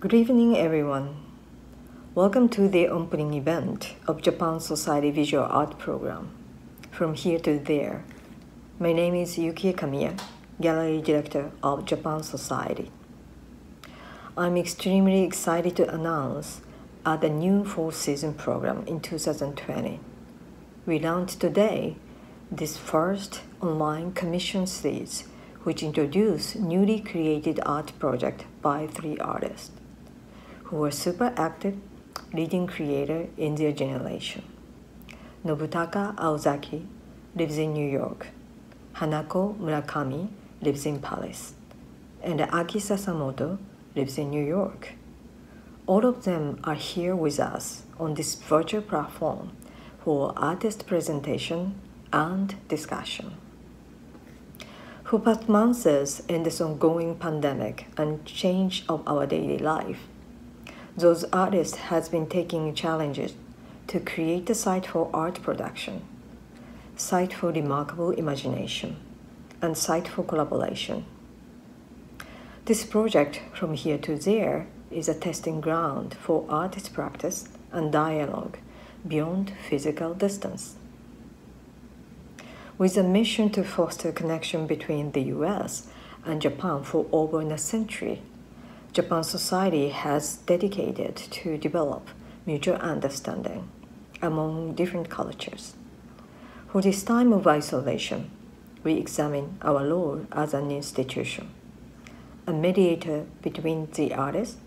Good evening, everyone. Welcome to the opening event of Japan Society Visual Art Program. From here to there. My name is Yukie Kamiya, Gallery Director of Japan Society. I'm extremely excited to announce uh, the new fourth season program in 2020. We launched today this first online commission series which introduced newly created art project by three artists who were super active leading creator in their generation. Nobutaka Aozaki lives in New York. Hanako Murakami lives in Paris. And Aki Sasamoto lives in New York. All of them are here with us on this virtual platform for artist presentation and discussion. For past months in this ongoing pandemic and change of our daily life, those artists has been taking challenges to create a site for art production, site for remarkable imagination, and site for collaboration. This project, From Here to There, is a testing ground for artist practice and dialogue beyond physical distance. With a mission to foster connection between the US and Japan for over a century, Japan Society has dedicated to develop mutual understanding among different cultures. For this time of isolation, we examine our role as an institution, a mediator between the artist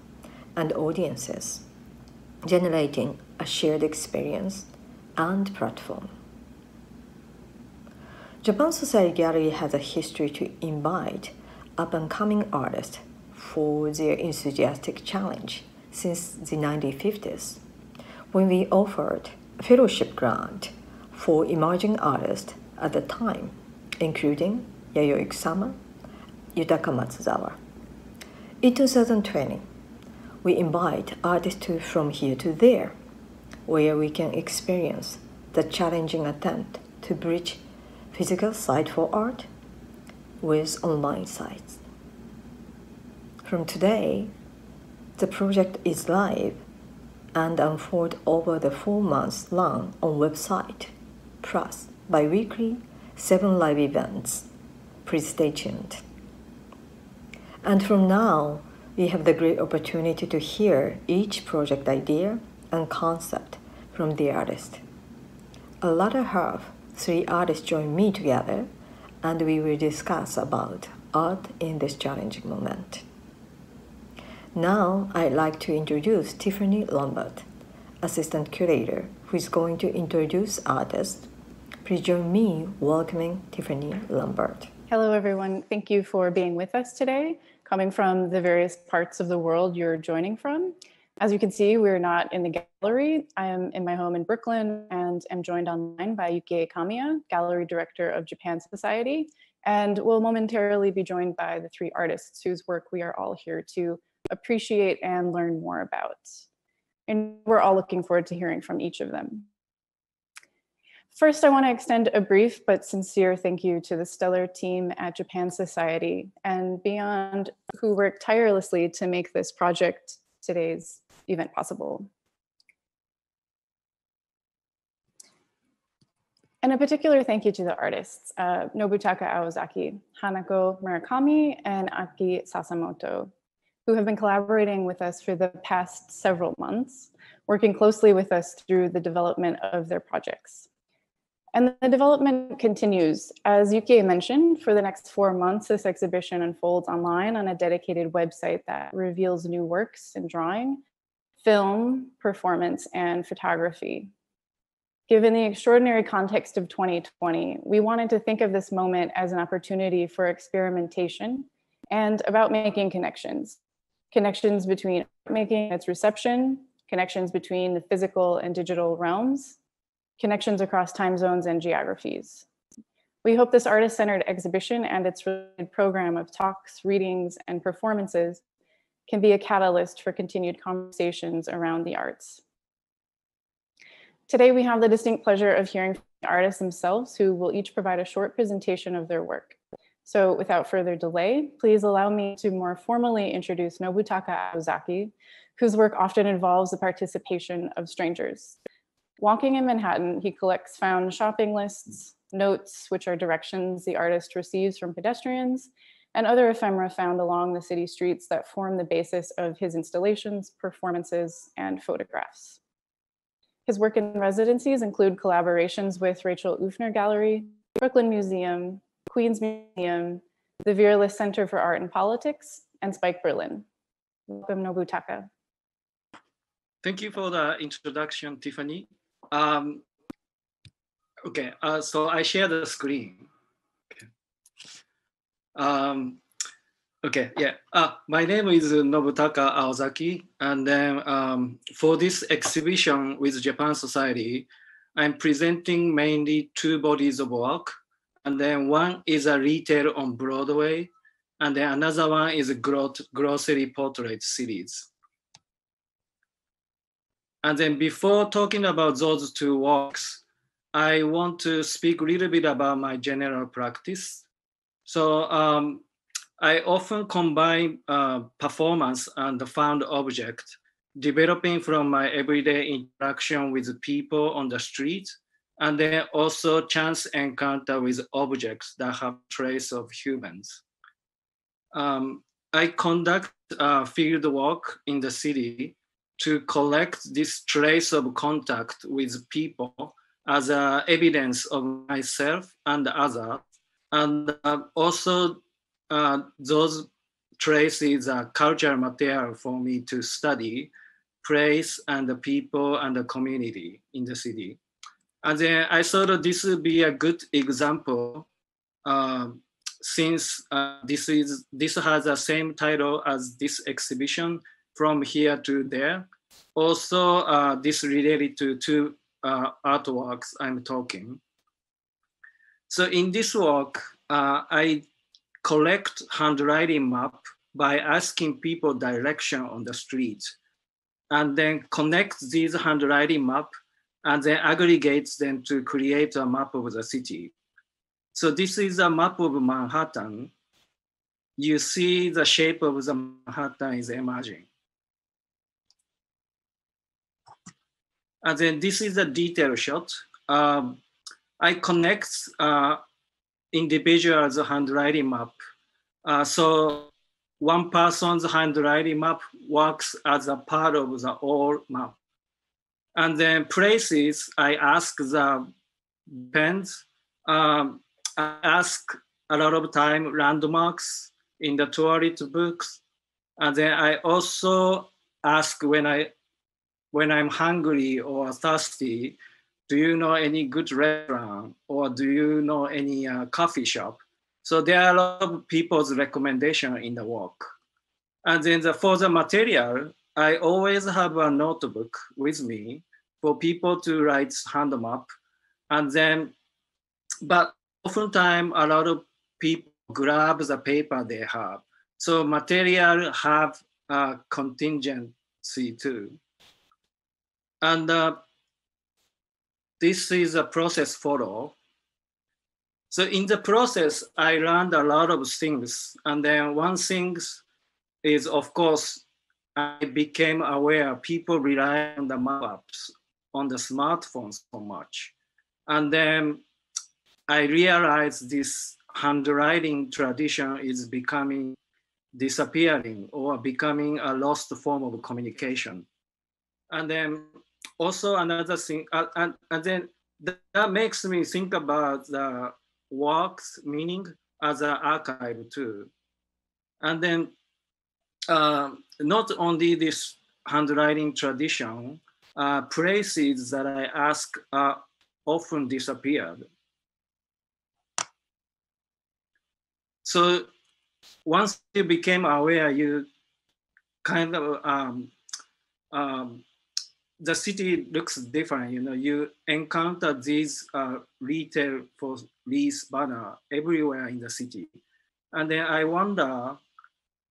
and audiences, generating a shared experience and platform. Japan Society Gallery has a history to invite up and coming artists for their enthusiastic challenge since the 1950s, when we offered a fellowship grant for emerging artists at the time, including Yayoi Kusama, Yutaka Matsuzawa. In 2020, we invite artists to from here to there, where we can experience the challenging attempt to bridge physical site for art with online sites. From today, the project is live and unfold over the four months long on website, plus bi-weekly seven live events. Please stay tuned. And from now, we have the great opportunity to hear each project idea and concept from the artist. A latter half, three artists join me together, and we will discuss about art in this challenging moment. Now, I'd like to introduce Tiffany Lambert, assistant curator, who is going to introduce artists. Please join me welcoming Tiffany Lambert. Hello, everyone. Thank you for being with us today, coming from the various parts of the world you're joining from. As you can see, we're not in the gallery. I am in my home in Brooklyn and am joined online by Yukie Kamiya, Gallery Director of Japan Society, and will momentarily be joined by the three artists whose work we are all here to appreciate and learn more about. And we're all looking forward to hearing from each of them. First, I want to extend a brief but sincere thank you to the stellar team at Japan Society and beyond who worked tirelessly to make this project today's event possible. And a particular thank you to the artists, uh, Nobutaka Aozaki, Hanako Murakami, and Aki Sasamoto, who have been collaborating with us for the past several months, working closely with us through the development of their projects. And the development continues. As Yukie mentioned, for the next four months, this exhibition unfolds online on a dedicated website that reveals new works in drawing, film, performance, and photography. Given the extraordinary context of 2020, we wanted to think of this moment as an opportunity for experimentation and about making connections. Connections between making and its reception, connections between the physical and digital realms, connections across time zones and geographies. We hope this artist-centered exhibition and its related program of talks, readings, and performances can be a catalyst for continued conversations around the arts. Today, we have the distinct pleasure of hearing from the artists themselves who will each provide a short presentation of their work. So without further delay, please allow me to more formally introduce Nobutaka Aozaki, whose work often involves the participation of strangers. Walking in Manhattan, he collects found shopping lists, notes, which are directions the artist receives from pedestrians, and other ephemera found along the city streets that form the basis of his installations, performances, and photographs. His work in residencies include collaborations with Rachel Uffner Gallery, Brooklyn Museum, Queens Museum, the Vera List Center for Art and Politics, and Spike Berlin. Welcome, Nobutaka. Thank you for the introduction, Tiffany. Um, okay, uh, so I share the screen. Um, okay, yeah. Uh, my name is Nobutaka Aozaki, and then um, for this exhibition with Japan Society, I'm presenting mainly two bodies of work, and then one is a retail on Broadway, and then another one is a grocery portrait series. And then before talking about those two works, I want to speak a little bit about my general practice. So um, I often combine uh, performance and the found object, developing from my everyday interaction with people on the street, and then also chance encounter with objects that have trace of humans. Um, I conduct uh, field work in the city to collect this trace of contact with people as uh, evidence of myself and others and uh, also uh, those traces are cultural material for me to study place and the people and the community in the city. And then I thought this would be a good example uh, since uh, this is this has the same title as this exhibition from here to there. Also, uh, this related to two uh, artworks I'm talking. So in this work, uh, I collect handwriting map by asking people direction on the street and then connect these handwriting map and then aggregates them to create a map of the city. So this is a map of Manhattan. You see the shape of the Manhattan is emerging. And then this is a detail shot. Um, I connect uh, individual's handwriting map. Uh, so one person's handwriting map works as a part of the whole map. And then places, I ask the pens, um, I ask a lot of time landmarks in the tourist books. And then I also ask when I when I'm hungry or thirsty, do you know any good restaurant or do you know any uh, coffee shop? So there are a lot of people's recommendation in the work. And then the, for the material, I always have a notebook with me for people to write hand map. And then, but oftentimes a lot of people grab the paper they have. So material have a contingency too. And uh, this is a process follow. So in the process, I learned a lot of things. And then one thing is, of course, I became aware people rely on the maps on the smartphones so much. And then I realized this handwriting tradition is becoming disappearing or becoming a lost form of communication. And then also another thing, uh, and, and then that, that makes me think about the work's meaning as an archive too. And then uh, not only this handwriting tradition, uh, places that I ask often disappeared. So once you became aware, you kind of um, um, the city looks different. You know, you encounter these uh, retail for lease banner everywhere in the city, and then I wonder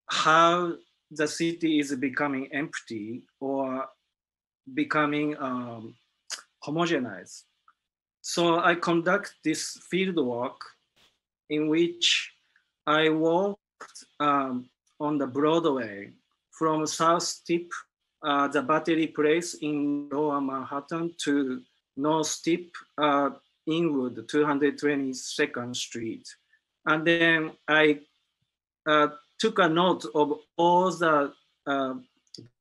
how the city is becoming empty or becoming um, homogenized. So I conduct this field work in which I walked um, on the Broadway from South Tip, uh, the Battery Place in Lower Manhattan, to North Tip, uh, Inwood, 222nd Street. And then I uh, took a note of all the uh,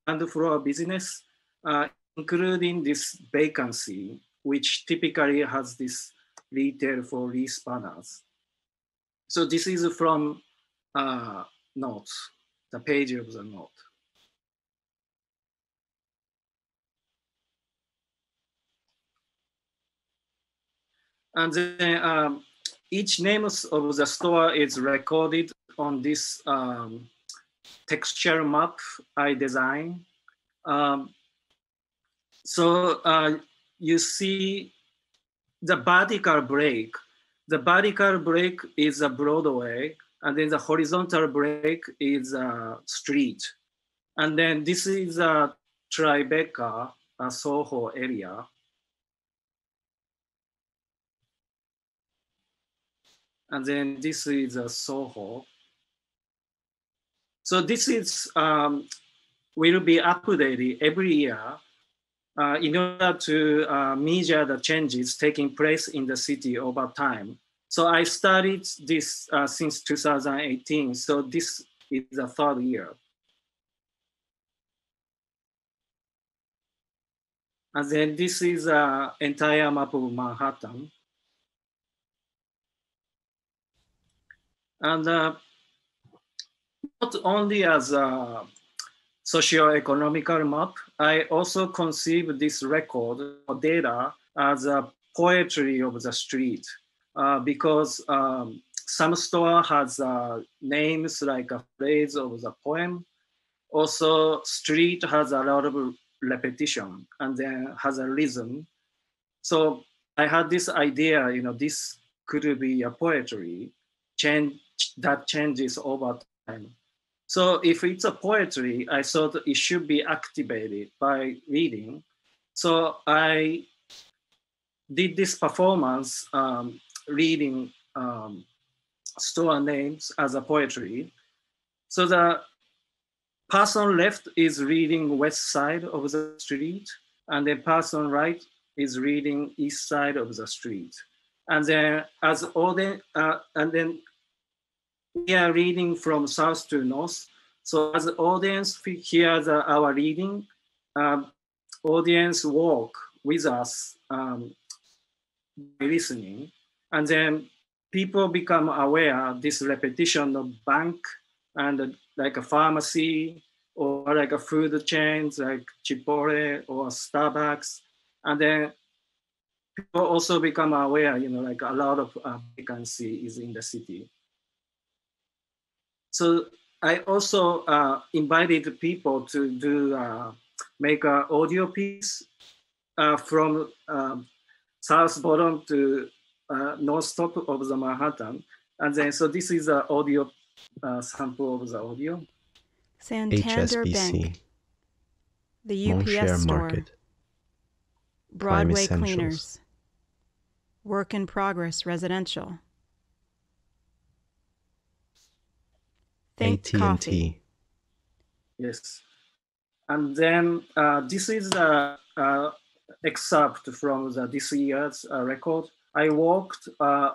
ground floor business, uh, including this vacancy, which typically has this retail for lease banners. So this is from uh, notes, the page of the note. And then um, each name of the store is recorded on this um, texture map I design. Um, so uh, you see the vertical break. The vertical break is a Broadway, and then the horizontal break is a street. And then this is a Tribeca, a Soho area. And then this is a Soho. So this is um, will be updated every year uh, in order to uh, measure the changes taking place in the city over time. So I started this uh, since 2018. So this is the third year. And then this is an entire map of Manhattan. And uh, not only as a socio-economical map, I also conceive this record or data as a poetry of the street uh, because um, some store has uh, names like a phrase of the poem. Also, street has a lot of repetition and then has a rhythm. So I had this idea, you know, this could be a poetry change that changes over time. So if it's a poetry, I thought it should be activated by reading. So I did this performance um, reading um, store names as a poetry. So the person left is reading west side of the street, and the person right is reading east side of the street. And then as all the, uh, and then we are reading from south to north. So as the audience hears our reading, um, audience walk with us um, by listening. And then people become aware this repetition of bank and uh, like a pharmacy or like a food chains like Chipotle or Starbucks. And then people also become aware, you know, like a lot of uh, vacancy is in the city. So I also uh, invited people to do uh, make an audio piece uh, from South Bottom to uh, North Top of the Manhattan, and then so this is an audio uh, sample of the audio. Santander HSBC, Bank, the UPS store, Market, Broadway Cleaners, Work in Progress Residential. Think AT&T. Yes. And then uh, this is a, a, excerpt from the, this year's uh, record. I walked uh,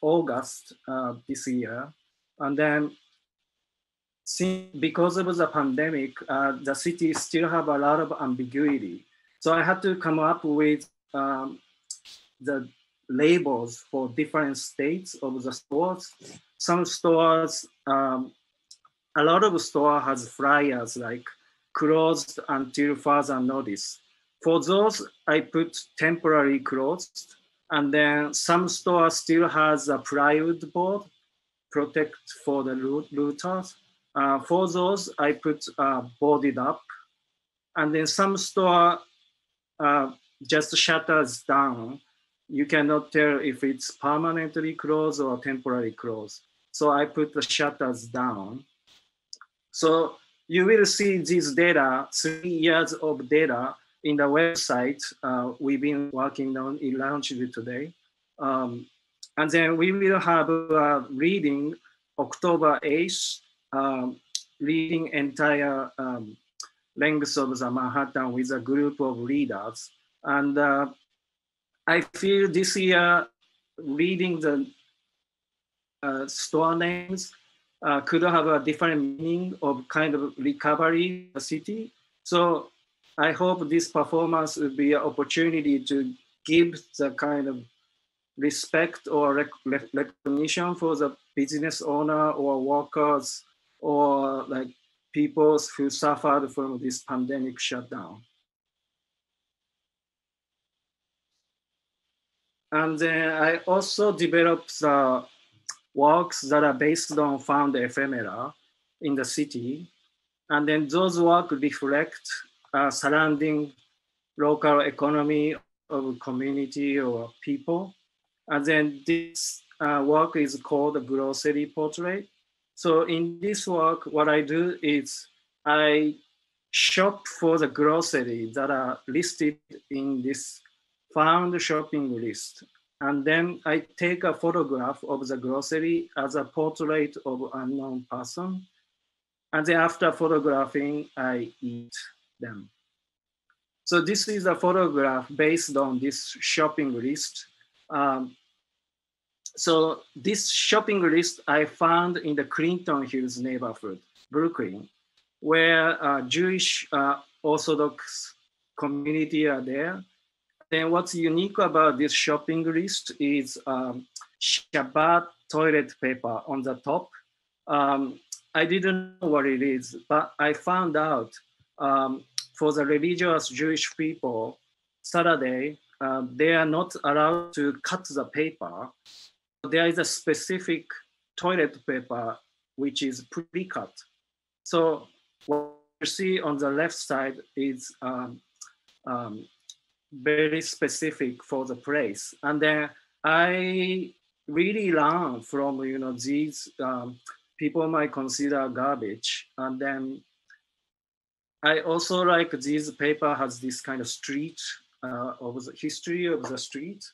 August uh, this year, and then since, because of the pandemic, uh, the city still have a lot of ambiguity. So I had to come up with um, the labels for different states of the stores. Some stores um, a lot of store has flyers like closed until further notice. For those, I put temporary closed, and then some store still has a plywood board protect for the routers. Uh, for those, I put uh, boarded up, and then some store uh, just shutters down. You cannot tell if it's permanently closed or temporary closed. So I put the shutters down. So you will see this data, three years of data in the website uh, we've been working on it launched today. Um, and then we will have a reading October 8th, um, reading entire um, length of the Manhattan with a group of readers. And uh, I feel this year reading the uh, store names uh, could have a different meaning of kind of recovery the city. So I hope this performance will be an opportunity to give the kind of respect or rec- recognition for the business owner or workers or like people who suffered from this pandemic shutdown. And then I also developed the works that are based on found ephemera in the city. And then those work reflect uh, surrounding local economy of community or people. And then this uh, work is called the grocery portrait. So in this work, what I do is I shop for the grocery that are listed in this found shopping list. And then I take a photograph of the grocery as a portrait of unknown person. And then after photographing, I eat them. So this is a photograph based on this shopping list. Um, so this shopping list I found in the Clinton Hills neighborhood, Brooklyn, where uh, Jewish uh, Orthodox community are there. Then what's unique about this shopping list is um, Shabbat toilet paper on the top. Um, I didn't know what it is, but I found out um, for the religious Jewish people, Saturday, uh, they are not allowed to cut the paper there is a specific toilet paper which is pre-cut. So what you see on the left side is um, um, very specific for the place. And then I really learn from you know these um, people might consider garbage, and then I also like this paper has this kind of street uh, of the history of the street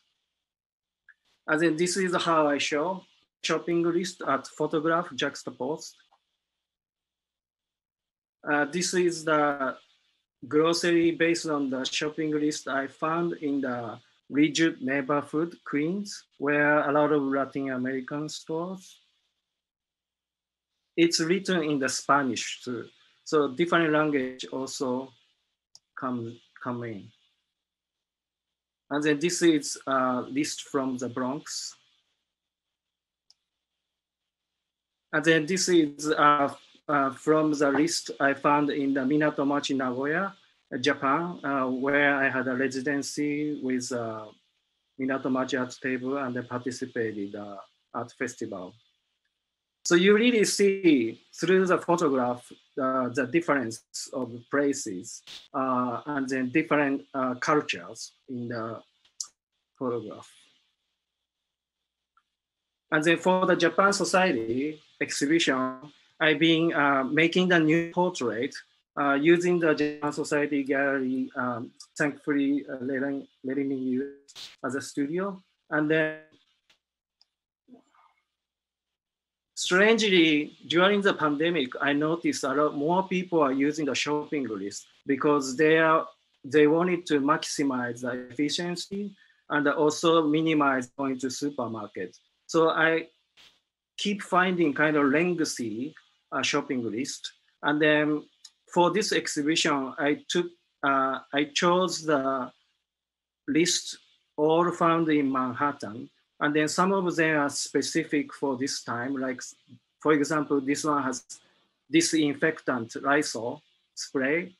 and then this is how I show shopping list at photograph juxtaposed. Uh, this is the grocery based on the shopping list I found in the Ridgewood neighborhood, Queens, where a lot of Latin American stores. It's written in the Spanish too. So different language also come, come in. And then this is a list from the Bronx. And then this is uh, uh, from the list I found in the Minatomachi, Nagoya, Japan, uh, where I had a residency with uh, Minatomachi Art Table and participated uh, art festival. So you really see through the photograph uh, the difference of places uh, and then different uh, cultures in the photograph. And then for the Japan Society exhibition, I've been uh, making the new portrait uh, using the Japan Society gallery, um, thankfully uh, letting, letting me use as a studio. And then strangely, during the pandemic, I noticed a lot more people are using the shopping list because they are they wanted to maximize the efficiency and also minimize going to supermarket. So I keep finding kind of legacy uh, shopping list. And then for this exhibition, I took uh, I chose the list all found in Manhattan and then some of them are specific for this time. Like, for example, this one has disinfectant Lysol spray.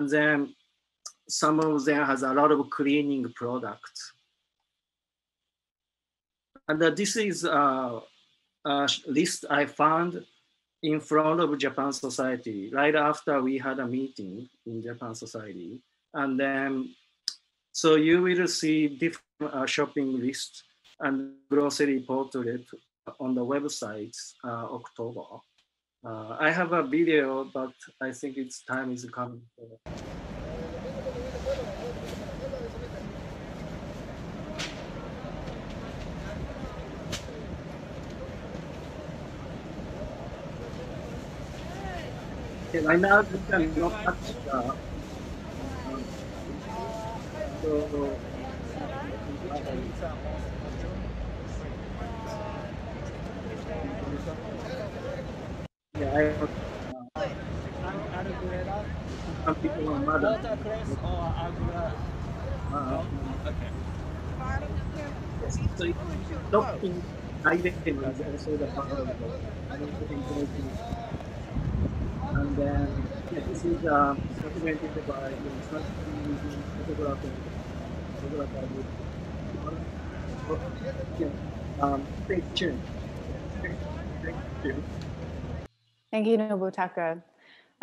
And then some of them has a lot of cleaning products. And uh, this is uh, a list I found in front of Japan Society right after we had a meeting in Japan Society. And then, so you will see different uh, shopping lists and grocery portrait on the website uh, October. Uh, I have a video, but I think its time is coming. Okay, right now we can not touch the. So, yeah, I have, uh, some people on mother. Uh, Okay. so adopting identity is also the part of the information. And then yeah, this is um, documented by some using um, thank you. Nobutaka.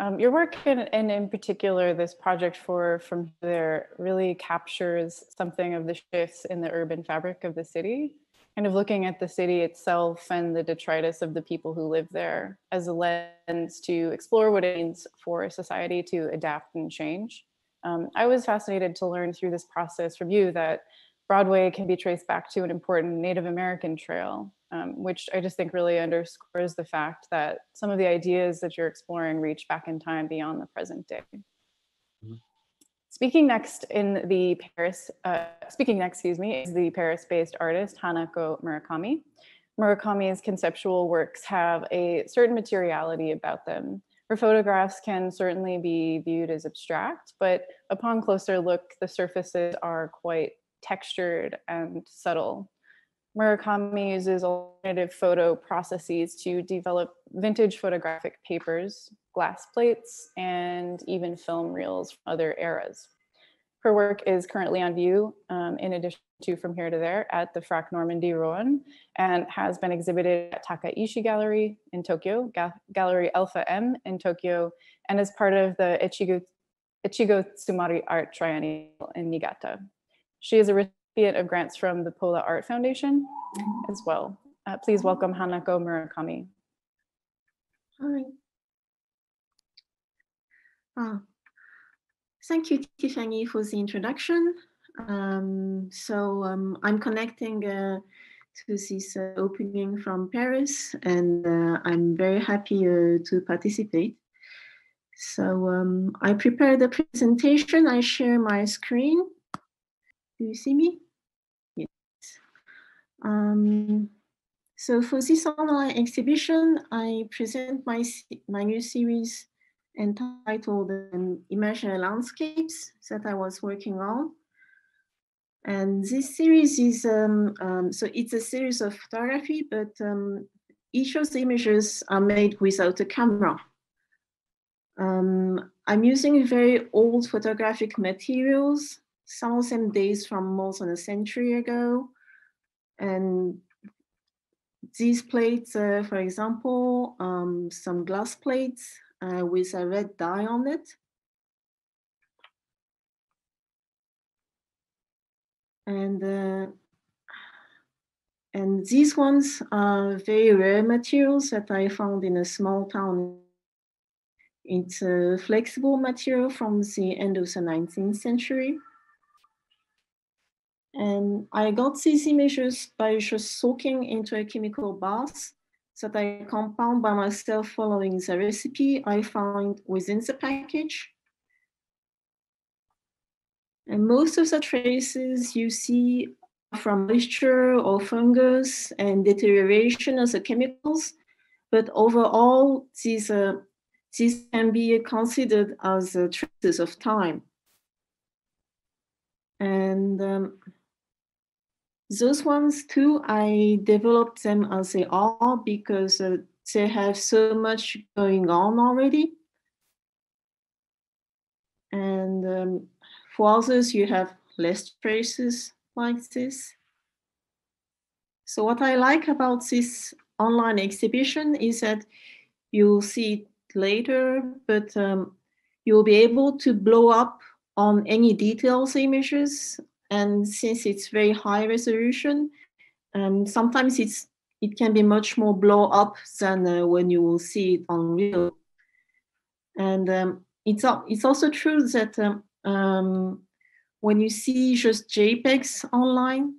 Um, your work in, and in particular, this project for From There really captures something of the shifts in the urban fabric of the city, kind of looking at the city itself and the detritus of the people who live there as a lens to explore what it means for a society to adapt and change. Um, I was fascinated to learn through this process from you that Broadway can be traced back to an important Native American trail um, which I just think really underscores the fact that some of the ideas that you're exploring reach back in time beyond the present day. Mm-hmm. Speaking next in the Paris, uh, speaking next, excuse me, is the Paris-based artist Hanako Murakami. Murakami's conceptual works have a certain materiality about them. Her photographs can certainly be viewed as abstract, but upon closer look, the surfaces are quite textured and subtle. Murakami uses alternative photo processes to develop vintage photographic papers, glass plates, and even film reels from other eras. Her work is currently on view, um, in addition to From Here to There, at the Frac Normandie Rouen, and has been exhibited at Taka Ishii Gallery in Tokyo, Ga Gallery Alpha M in Tokyo, and as part of the Ichigo, Echigo Tsumari Art Triennial in Niigata. She is a recipient of grants from the Pola Art Foundation as well. Uh, please welcome Hanako Murakami. Hi. Uh, thank you, Tiffany, for the introduction. Um, so um, I'm connecting uh, to this uh, opening from Paris, and uh, I'm very happy uh, to participate. So um, I prepared a presentation. I share my screen. Do you see me? Um, so for this online exhibition, I present my, my new series entitled um, Imaginary Landscapes that I was working on. And this series is, um, um, so it's a series of photography, but um, each of the images are made without a camera. Um, I'm using very old photographic materials, some of them dates from more than a century ago. And these plates, uh, for example, um, some glass plates uh, with a red dye on it. And, uh, and these ones are very rare materials that I found in a small town. It's a flexible material from the end of the 19th century. And I got these images by just soaking into a chemical bath that I compound by myself following the recipe I found within the package. And most of the traces you see are from moisture or fungus and deterioration of the chemicals, but overall, these, uh, these can be considered as uh, traces of time. And um, those ones too, I developed them as they are because uh, they have so much going on already. And um, for others, you have less traces like this. So what I like about this online exhibition is that you'll see it later, but um, you'll be able to blow up on any details images and since it's very high resolution, um, sometimes it's it can be much more blow up than uh, when you will see it on real. And um, it's it's also true that um, um, when you see just JPEGs online,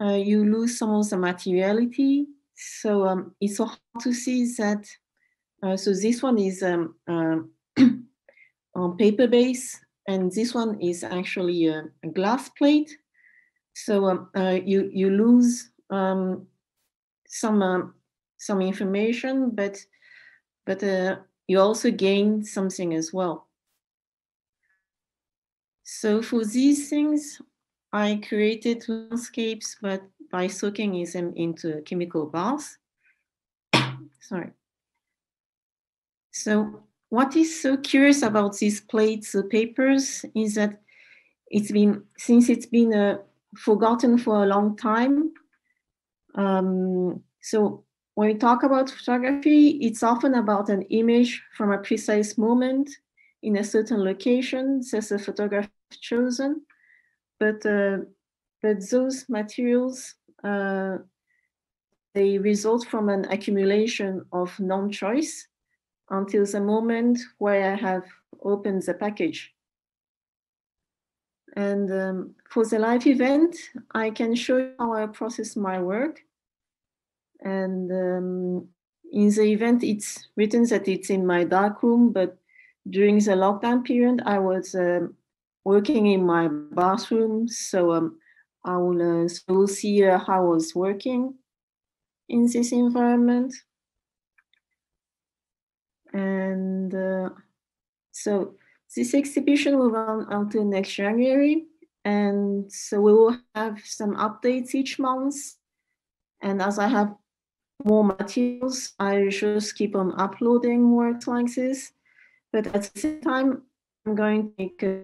uh, you lose some of the materiality. So um, it's so hard to see that. Uh, so this one is um, uh, on paper base, and this one is actually a, a glass plate. So um, uh, you you lose um, some um, some information, but but uh, you also gain something as well. So for these things, I created landscapes, but by soaking them into a chemical bath. Sorry. So what is so curious about these plates papers is that it's been since it's been uh, forgotten for a long time. Um, so when we talk about photography, it's often about an image from a precise moment in a certain location. There's a photograph chosen, but uh, but those materials uh, they result from an accumulation of non-choice until the moment where I have opened the package. And um, for the live event, I can show you how I process my work. And um, in the event, it's written that it's in my dark room, but during the lockdown period, I was um, working in my bathroom. So um, I will uh, so we'll see uh, how I was working in this environment. And uh, so this exhibition will run until next January. And so we will have some updates each month. And as I have more materials, I just keep on uploading works like this. But at the same time, I'm going to make a,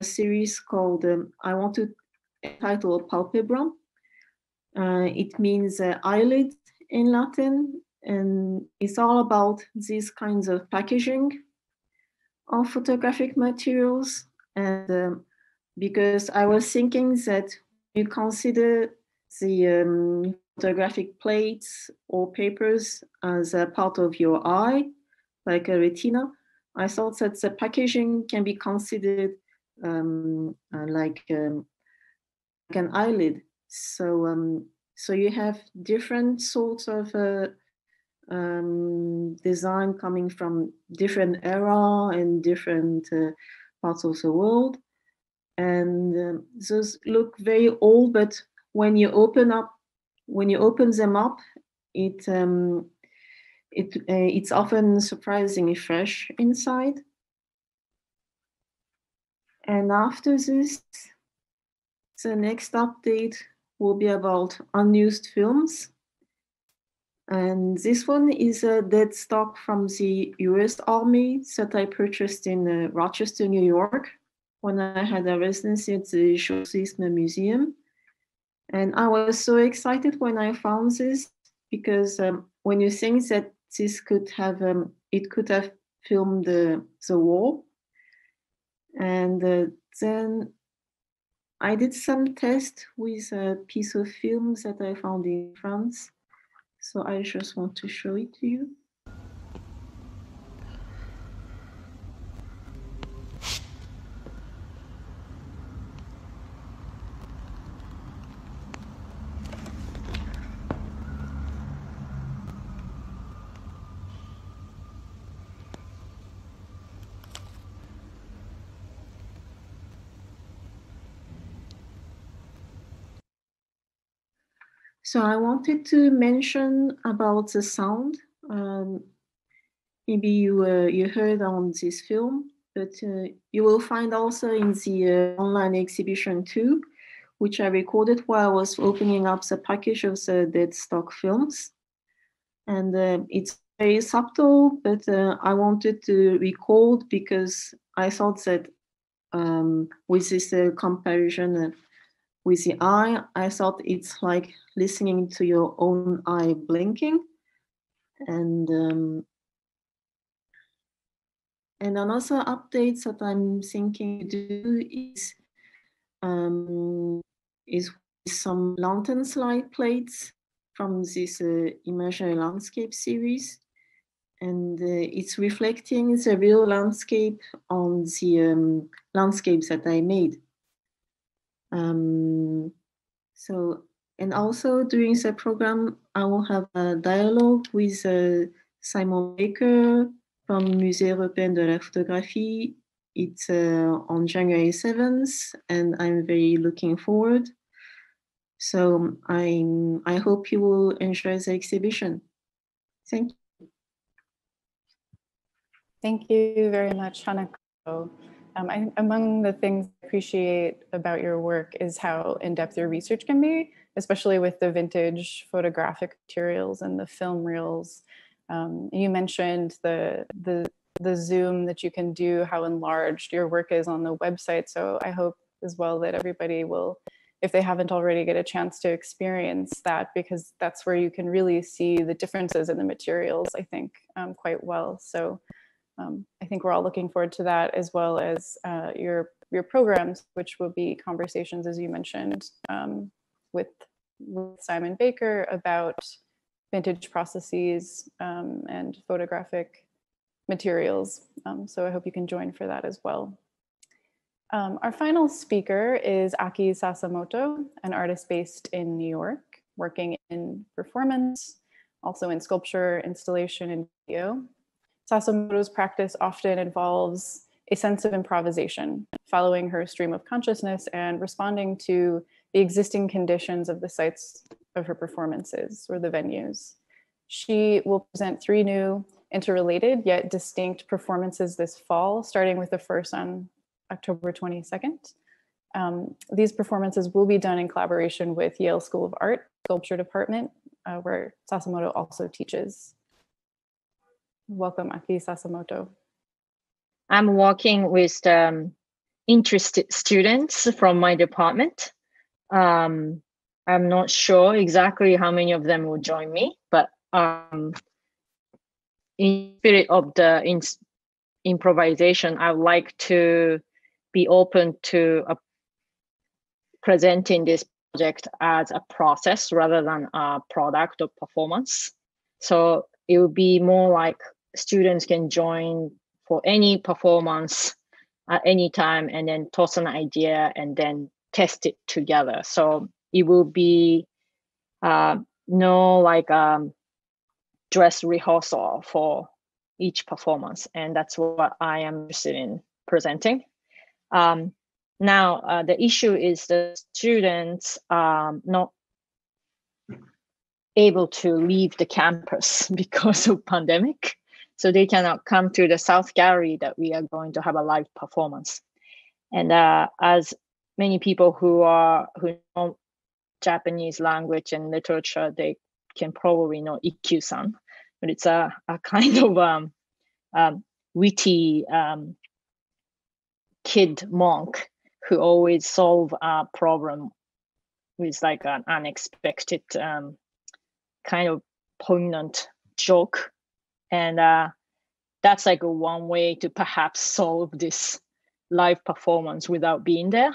a series called um, I want to title Palpebra. Uh, it means uh, eyelid in Latin, and it's all about these kinds of packaging of photographic materials. And um, because I was thinking that you consider the um, photographic plates or papers as a part of your eye, like a retina, I thought that the packaging can be considered um, uh, like, um, like an eyelid. So, um, so you have different sorts of uh, um, design coming from different era and different uh, parts of the world. And um, those look very old, but when you open up, when you open them up, it um, it uh, it's often surprisingly fresh inside. And after this, the next update will be about unused films and this one is a dead stock from the US Army that I purchased in uh, Rochester, New York, when I had a residency at the George Eastman Museum. And I was so excited when I found this because um, when you think that this could have, um, it could have filmed the, the war. And uh, then I did some test with a piece of film that I found in France so I just want to show it to you. So I wanted to mention about the sound. Um, maybe you uh, you heard on this film, but uh, you will find also in the uh, online exhibition too, which I recorded while I was opening up the package of the dead stock films. And uh, it's very subtle, but uh, I wanted to record because I thought that um, with this uh, comparison with the eye, I thought it's like listening to your own eye blinking. And um, and another update that I'm thinking to do is um, is some lantern slide plates from this uh, imaginary landscape series. And uh, it's reflecting the real landscape on the um, landscapes that I made. Um, so, and also during the program, I will have a dialogue with uh, Simon Baker, from Maison Européenne de la Photographie. It's uh, on January 7th, and I'm very looking forward. So I'm, I hope you will enjoy the exhibition. Thank you. Thank you very much, Hanako. Um, I, among the things I appreciate about your work is how in-depth your research can be, especially with the vintage photographic materials and the film reels. Um, you mentioned the, the, the zoom that you can do, how enlarged your work is on the website. So I hope as well that everybody will, if they haven't already, get a chance to experience that because that's where you can really see the differences in the materials, I think, um, quite well. So um, I think we're all looking forward to that as well as uh, your your programs, which will be conversations, as you mentioned, um, with, with, Simon Baker about vintage processes um, and photographic materials. Um, so I hope you can join for that as well. Um, our final speaker is Aki Sasamoto, an artist based in New York, working in performance, also in sculpture, installation, and video. Sasamoto's practice often involves a sense of improvisation, following her stream of consciousness and responding to the existing conditions of the sites of her performances or the venues. She will present three new interrelated yet distinct performances this fall, starting with the first on October 22nd. Um, these performances will be done in collaboration with Yale School of Art Sculpture Department, uh, where Sasamoto also teaches. Welcome, Aki Sasamoto. I'm working with um, interested students from my department. Um, I'm not sure exactly how many of them will join me, but um, in spirit of the in, improvisation, I would like to be open to presenting this project as a process rather than a product or performance. So it would be more like students can join for any performance at any time and then toss an idea and then test it together. So it will be uh, no like um, dress rehearsal for each performance. And that's what I am interested in presenting. Um, now, uh, the issue is the students um, not able to leave the campus because of pandemic so they cannot come to the South Gallery that we are going to have a live performance. And uh, as many people who are who know Japanese language and literature, they can probably know Ikkyu-san, but it's a, a kind of um, um, witty um, kid monk who always solve a problem with like an unexpected um, kind of poignant joke and uh, that's like one way to perhaps solve this live performance without being there.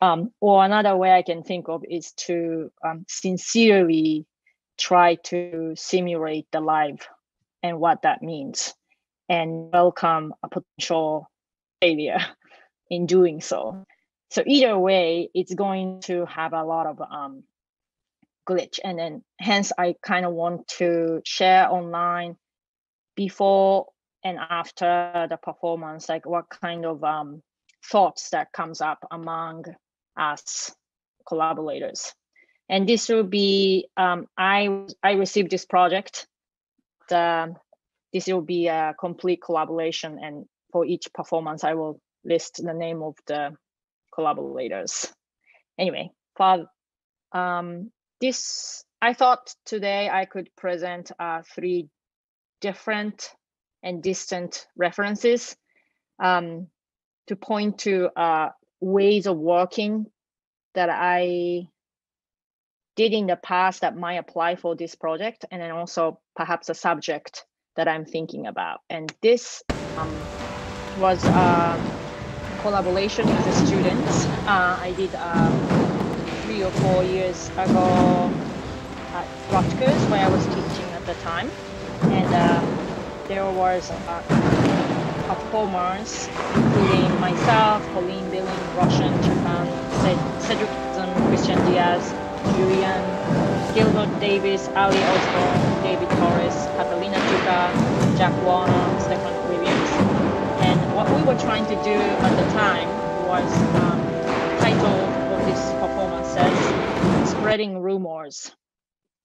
Um, or another way i can think of is to um, sincerely try to simulate the live and what that means and welcome a potential failure in doing so. So either way it's going to have a lot of um, glitch. And then hence i kind of want to share online before and after the performance like what kind of um, thoughts that comes up among us collaborators? And this will be um, i i received this project. The, this will be a complete collaboration and for each performance i will list the name of the collaborators. Anyway for um, this i thought today i could present uh, three different and distant references um, to point to uh, ways of working that I did in the past that might apply for this project, and then also perhaps a subject that I'm thinking about. And this um, was a collaboration with the students. Uh, I did uh, three or four years ago at Rutgers, where I was teaching at the time and uh, there was uh, performers, including myself, Pauline Billing, Russian, Japan, Cedric Christian Diaz, Julian, Gilbert Davis, Ali Osborne, David Torres, Catalina Juca, Jack Warner, Stefan Williams. And what we were trying to do at the time was um, title of this performance says spreading rumors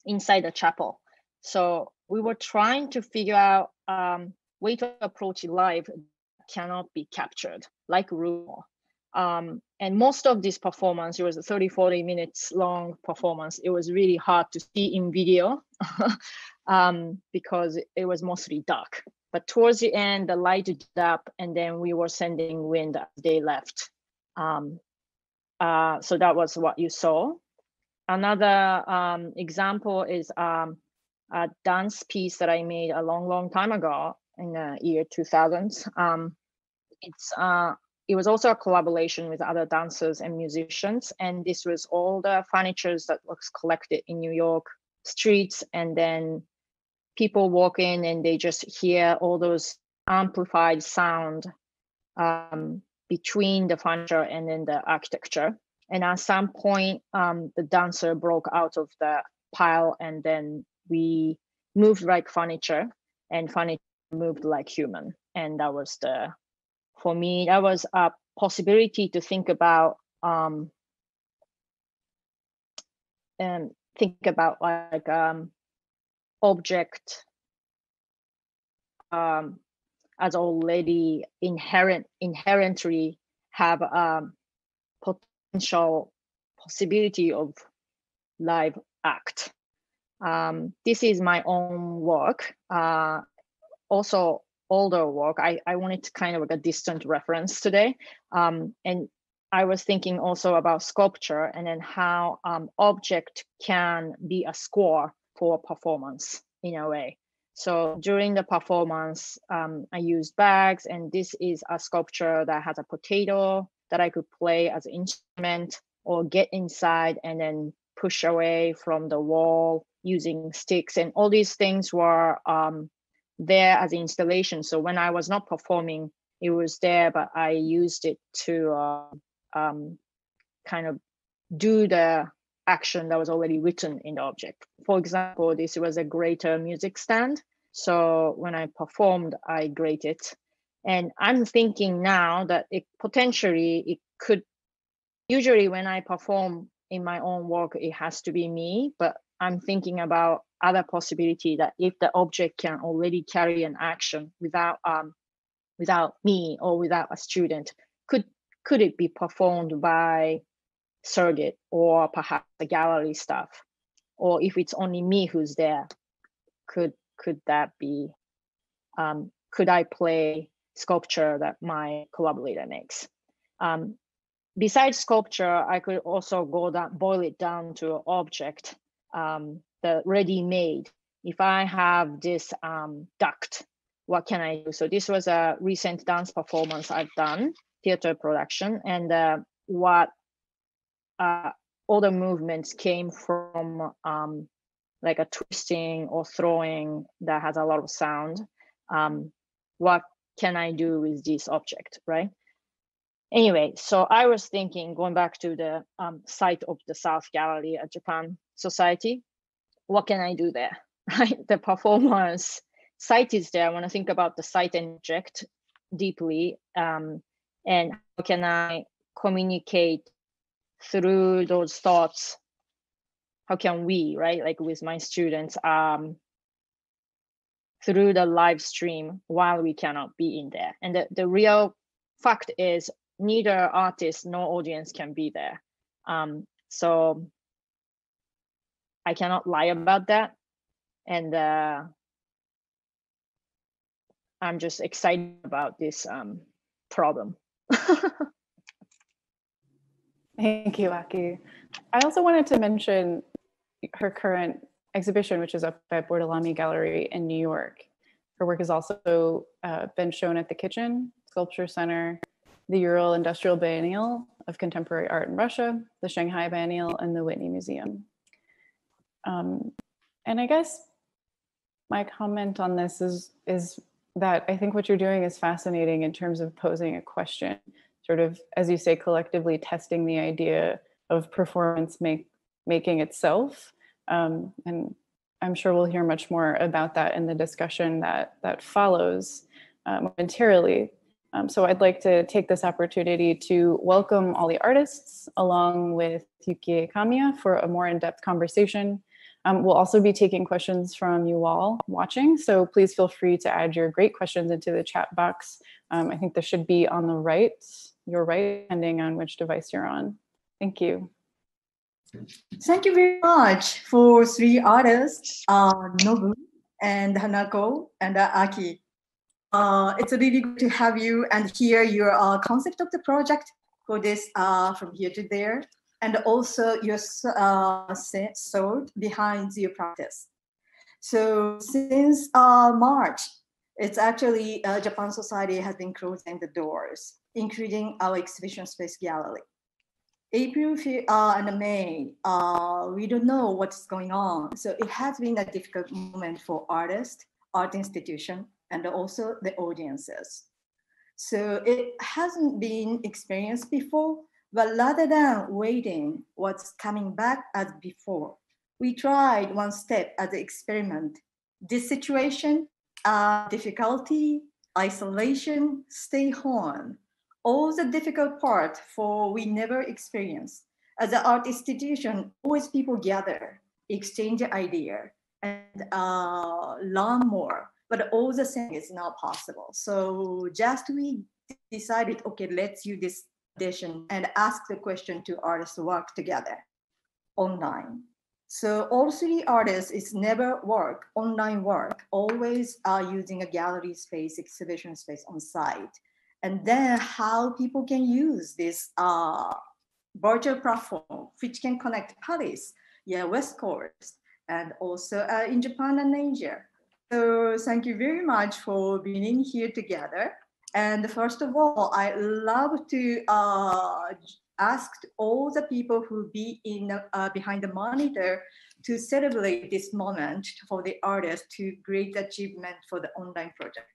inside the chapel. So we were trying to figure out um, way to approach live cannot be captured like rumor. Um, and most of this performance, it was a 30, 40 minutes long performance. It was really hard to see in video um, because it was mostly dark. But towards the end, the light lit up and then we were sending wind as they left. Um, uh, so that was what you saw. Another um, example is um, a dance piece that I made a long, long time ago in the year 2000. Um, it's uh, it was also a collaboration with other dancers and musicians, and this was all the furnitures that was collected in New York streets, and then people walk in and they just hear all those amplified sound um, between the furniture and then the architecture. And at some point, um, the dancer broke out of the pile, and then we moved like furniture, and furniture moved like human, and that was the for me, that was a possibility to think about um, and think about like um, object um, as already inherent inherently have a um, potential possibility of live act. Um, this is my own work. Uh, also, older work, I, I wanted to kind of like a distant reference today. Um, and I was thinking also about sculpture and then how um, object can be a score for performance in a way. So during the performance, um, I used bags, and this is a sculpture that has a potato that I could play as an instrument or get inside and then push away from the wall using sticks. And all these things were um, there as installation. So when I was not performing, it was there, but I used it to uh, um, kind of do the action that was already written in the object. For example, this was a greater music stand. So when I performed, I grate it. And I'm thinking now that it potentially it could usually when I perform in my own work, it has to be me, but I'm thinking about other possibility that if the object can already carry an action without um, without me or without a student, could could it be performed by surrogate or perhaps the gallery staff? Or if it's only me who's there, could could that be um, could I play sculpture that my collaborator makes? Um, besides sculpture, I could also go down, boil it down to an object um, the ready-made. If I have this um, duct, what can I do? So this was a recent dance performance I've done, theater production, and uh, what uh, all the movements came from um, like a twisting or throwing that has a lot of sound. Um, what can I do with this object, right? Anyway, so I was thinking, going back to the um, site of the South Gallery at Japan Society, what can I do there? Right? The performance site is there. I want to think about the site and object deeply. Um, and how can I communicate through those thoughts? How can we, right? Like with my students, um, through the live stream while we cannot be in there. And the, the real fact is neither artist nor audience can be there. Um, so I cannot lie about that. And uh, I'm just excited about this um, problem. Thank you, Aki. I also wanted to mention her current exhibition, which is up at Bortolami Gallery in New York. Her work has also uh, been shown at the Kitchen Sculpture Center, the Ural Industrial Biennial of Contemporary Art in Russia, the Shanghai Biennial, and the Whitney Museum. Um, and I guess my comment on this is is that I think what you're doing is fascinating in terms of posing a question, sort of as you say, collectively testing the idea of performance make making itself Um, and I'm sure we'll hear much more about that in the discussion that, that follows uh, momentarily. Um, so I'd like to take this opportunity to welcome all the artists along with Yukie Kamiya for a more in-depth conversation. Um, we'll also be taking questions from you all watching, so please feel free to add your great questions into the chat box. Um, I think this should be on the right, your right, depending on which device you're on. Thank you. Thank you very much for three artists, uh, Nobu and Hanako and uh, Aki. Uh, it's really good to have you and hear your uh, concept of the project for this uh, from here to there, and also your uh, behind your practice. So since uh, March, it's actually uh, Japan Society has been closing the doors, including our exhibition space gallery. April uh, and May, uh, we don't know what's going on. So it has been a difficult moment for artists, art institution, and also the audiences. So it hasn't been experienced before, but rather than waiting what's coming back as before, we tried one step as an experiment. This situation, uh, difficulty, isolation, stay home, all the difficult part for we never experienced. As an art institution, always people gather, exchange idea, and uh, learn more but all the same is not possible. So just we decided, okay, let's use this edition and ask the question to artists work together online. So all three artists is never work, online work, always are using a gallery space, exhibition space on site. And then how people can use this uh, virtual platform, which can connect Paris, yeah, West Coast, and also uh, in Japan and Asia. So thank you very much for being here together. And first of all, I love to uh, ask all the people who be in uh, behind the monitor to celebrate this moment for the artist to great achievement for the online project.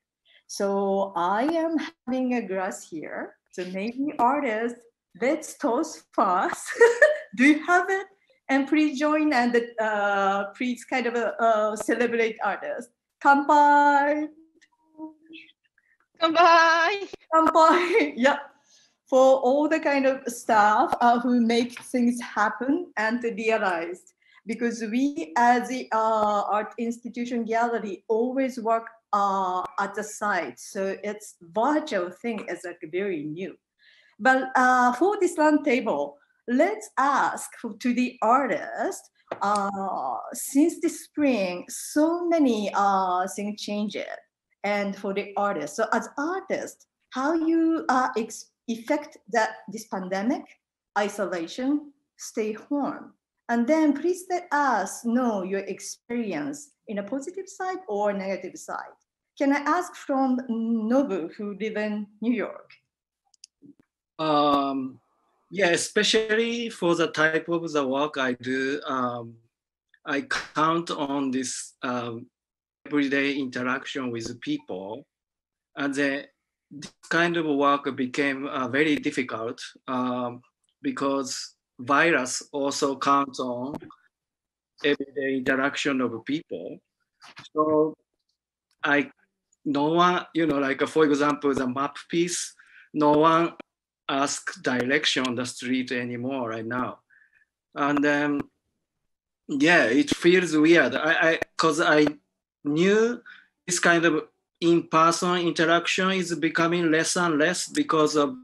So I am having a glass here. So maybe artists, let's toast fast. Do you have it? And please join and uh, please kind of uh, celebrate artists. 乾 Kanpai. Kanpai. yeah. For all the kind of staff uh, who make things happen and realized. Because we as the uh, art institution gallery always work uh, at the site. So it's virtual thing is like very new. But uh, for this round table, let's ask to the artist uh, since the spring, so many uh, things changed. And for the artists. so as artists, how you uh, ex- affect that this pandemic, isolation, stay home, and then please let us know your experience in a positive side or negative side. Can I ask from Nobu, who live in New York? Um, yeah, especially for the type of the work I do, um, I count on this um, everyday interaction with people. And then this kind of work became uh, very difficult um, because virus also counts on everyday interaction of people. So I, no one, you know, like for example, the map piece, no one ask direction on the street anymore right now. And then, yeah, it feels weird. I, I, cause I knew this kind of in-person interaction is becoming less and less because of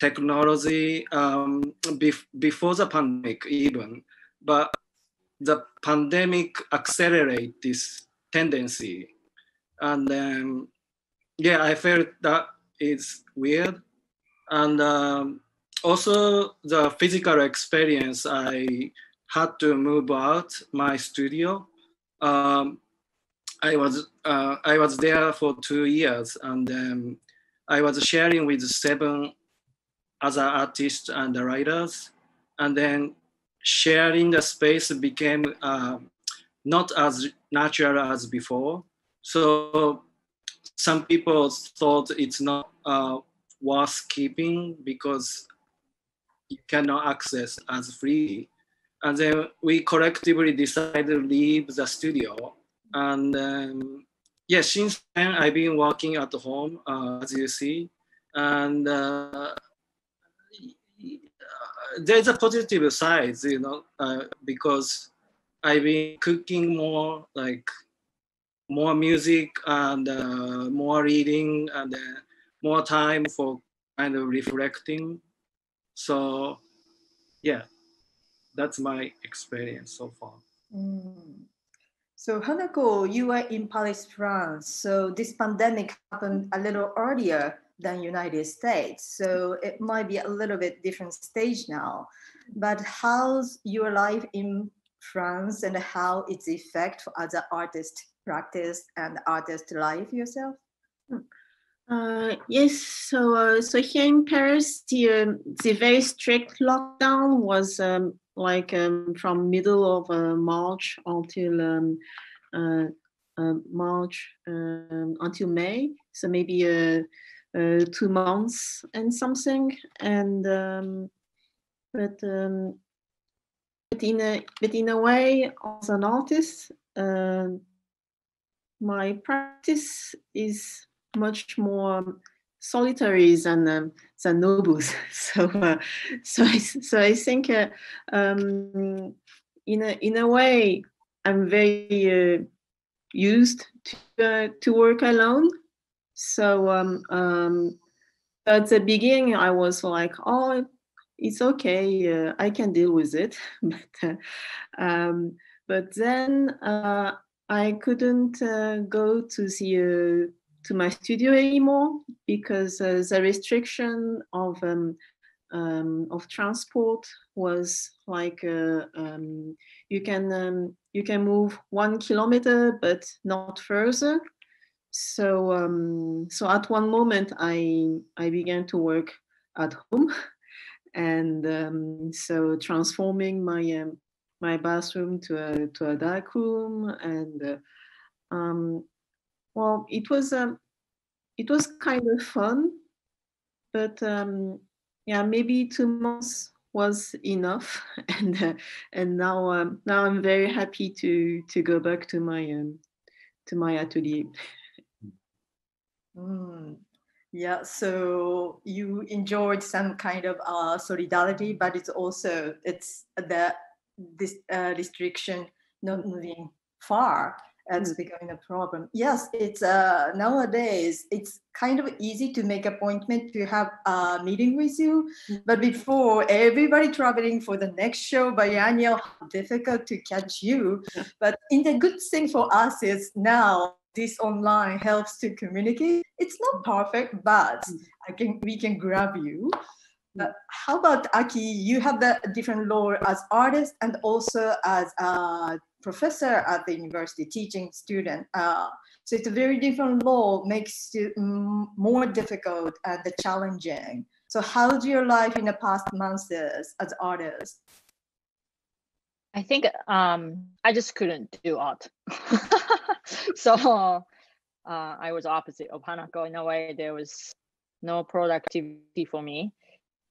technology um, bef- before the pandemic even. But the pandemic accelerate this tendency. And yeah, I felt that it's weird and um, also the physical experience i had to move out my studio um, i was uh, i was there for two years and um, i was sharing with seven other artists and writers and then sharing the space became uh, not as natural as before so some people thought it's not uh, worth keeping because you cannot access as free. and then we collectively decided to leave the studio. And um, yeah, since then I've been working at home, uh, as you see, and uh, there's a positive side, you know, uh, because I've been cooking more, like more music and uh, more reading and uh, more time for kind of reflecting. So, yeah, that's my experience so far. Mm. So Hanako, you are in Paris, France. So this pandemic happened a little earlier than United States. So it might be a little bit different stage now. But how's your life in France and how its effect for other artist practice and artist life yourself? Uh, yes, so uh, so here in Paris, the um, the very strict lockdown was um, like um, from middle of uh, March until um, uh, uh, March um, until May, so maybe uh, two months and something, and um, but but in a but in a way, as an artist, my practice is much more solitary and um, nobles. so uh, so I so I think uh, um, in a in a way I'm very uh, used to uh, to work alone. So um, um, at the beginning I was like, oh, it's okay, uh, I can deal with it. but uh, um, but then I couldn't go to the to my studio anymore because uh, the restriction of um, um, of transport was like uh, um, you can um, you can move one kilometer but not further. So um, so at one moment I I began to work at home, and um, so transforming my my bathroom to a to a dark room and. Uh, um, well, it was um, it was kind of fun, but um, yeah, maybe two months was enough, and uh, and now um, now I'm very happy to to go back to my um, to my atelier. Mm. Yeah, so you enjoyed some kind of uh, solidarity, but it's also it's the this uh, restriction not moving far it's mm. becoming a problem. Yes, it's uh, nowadays it's kind of easy to make appointment to have a meeting with you, mm. but before everybody traveling for the next show biennial, difficult to catch you. But in the good thing for us is now this online helps to communicate. It's not perfect, but. I can we can grab you. But how about Aki? You have the different role as artist and also as a professor at the university teaching student. Uh, so it's a very different role, makes it more difficult and challenging. So how's your life in the past months as artist? I think um, I just couldn't do art. so uh, I was opposite of Hanako in a way. There was no productivity for me,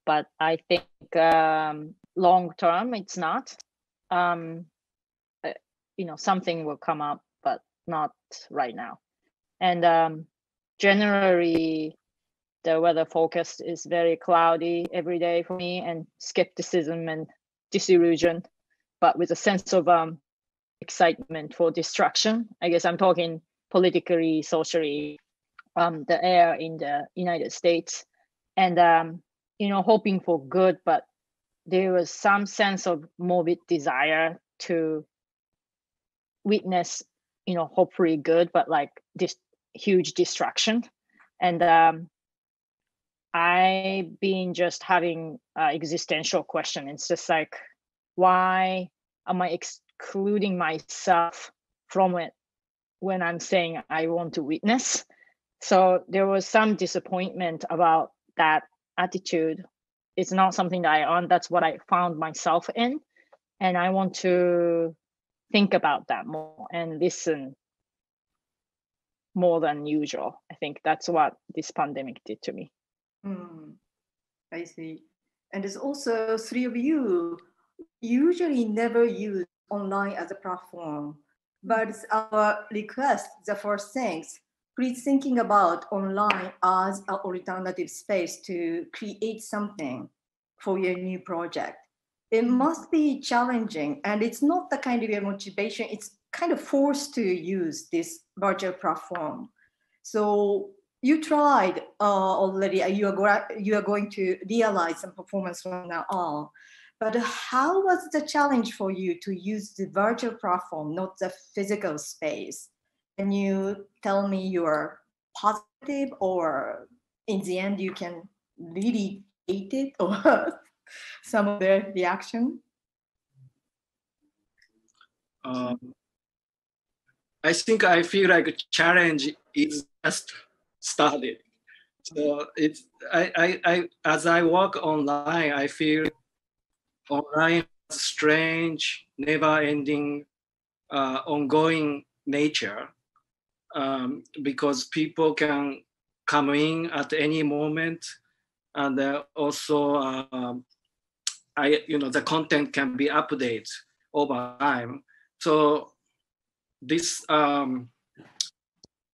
but I think um, long term it's not. Um, you know something will come up but not right now. And um, generally the weather forecast is very cloudy every day for me and skepticism and disillusion but with a sense of um, excitement for destruction. I guess i'm talking politically socially um, the air in the united states and um, you know hoping for good but there was some sense of morbid desire to witness you know hopefully good but like this huge destruction. And um i been just having uh, existential question. It's just like why am i excluding myself from it when i'm saying i want to witness? So there was some disappointment about that attitude. It's not something that i on that's what i found myself in. And i want to think about that more and listen more than usual. I think that's what this pandemic did to me. Mm, I see. And there's also three of you usually never use online as a platform, but our request, the first things, please thinking about online as an alternative space to create something for your new project. It must be challenging and it's not the kind of your motivation, it's kind of forced to use this virtual platform. So you tried uh, already, uh, you are, you are going to realize some performance from now on. But how was the challenge for you to use the virtual platform, not the physical space? Can you tell me your positive or in the end you can really hate it or some of the reaction? Um, I think I feel like challenge is just started. So it's I, I, I as I work online, I feel online strange, never-ending, uh, ongoing nature, um, because people can come in at any moment, and uh, also uh, I you know the content can be updated over time. So this um,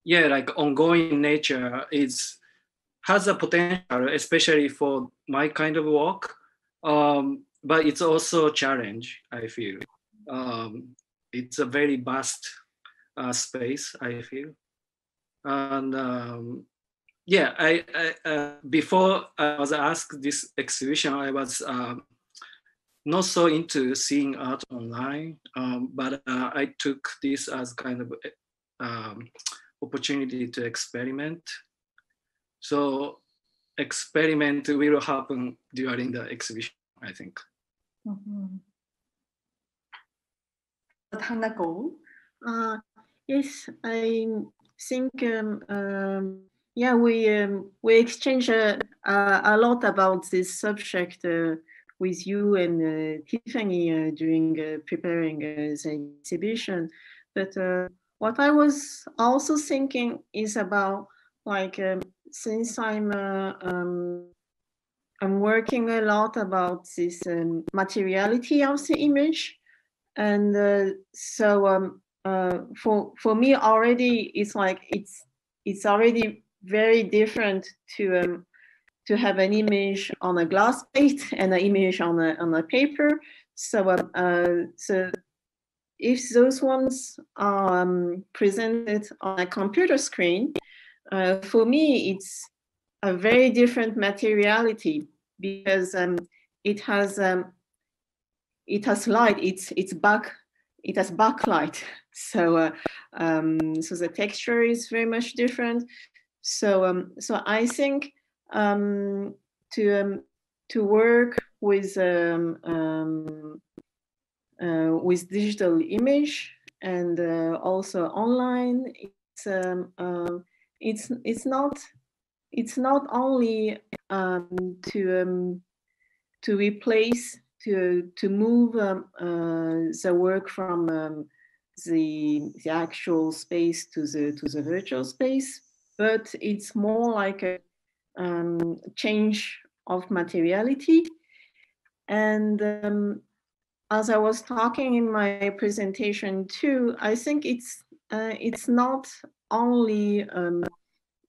yeah, like ongoing nature is has a potential, especially for my kind of work. Um, but it's also a challenge, I feel. Um, it's a very vast uh, space, I feel. And um, yeah, I, I uh, before I was asked this exhibition, I was um, not so into seeing art online, um, but uh, I took this as kind of um, opportunity to experiment. So experiment will happen during the exhibition, I think. Mm-hmm. Hanako? Uh, yes, I think um, um, yeah, we um, we exchange uh, a lot about this subject uh, with you and uh, Tiffany uh, during uh, preparing the exhibition. But what I was also thinking is about like um, since I'm um, I'm working a lot about this um, materiality of the image, and uh, so um, uh, for for me already it's like it's it's already very different to um, to have an image on a glass plate and an image on a on a paper. So um, uh, so if those ones are um, presented on a computer screen, uh, for me, it's a very different materiality because um, it has um, it has light. It's it's back. It has backlight. So uh, um, so the texture is very much different. So um, so I think um, to um, to work with um, uh, with digital image and uh, also online. It's um, um, it's it's not it's not only um, to um, to replace to to move um, uh, the work from um, the the actual space to the to the virtual space, but it's more like a um, change of materiality. And um, as I was talking in my presentation too, I think it's uh, it's not only um,